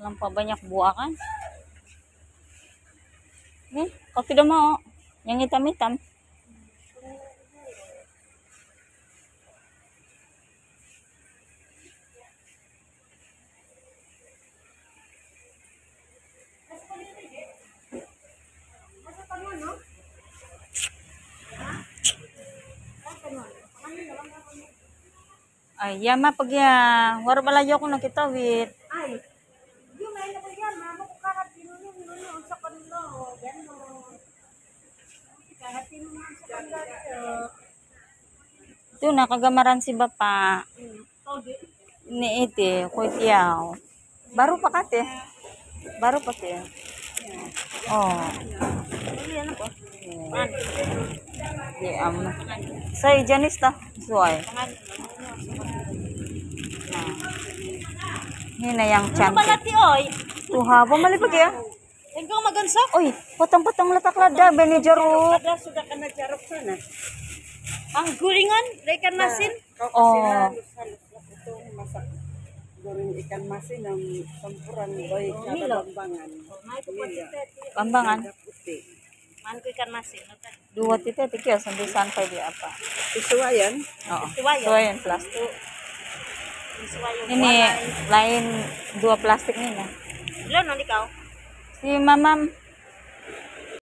Lampa banyak buah kan? Nih, kalau tidak mau, yang hitam-hitam. Ay, yama pag ya, waro balayo ko nakitawit. Ito, nakagamaran si Bapa. Togi. Ni iti, kutiyaw. Baru pa kate. Baru pa te. Oh. Yan ako? Di am. Say janis ta. Suay. Ni na yang oy? Tuha, bumali pa kaya? Ikaw magansak? Oy, potong-potong letak lada, manager ro. Ada sudah kena jarok sana. Ang guringan, ikan masin. Oh. Ito masak goreng ikan masin ng campuran boy kada Milo. bambangan. Kambangan. Kada puti. Man ko ikan masin. Dua tite tikyo, sambil santai di apa. Isuwayan. Oo. Suwayo. Suwayan plastik. Ini lain dua plastik ni na. Ilan no See you, ma'am.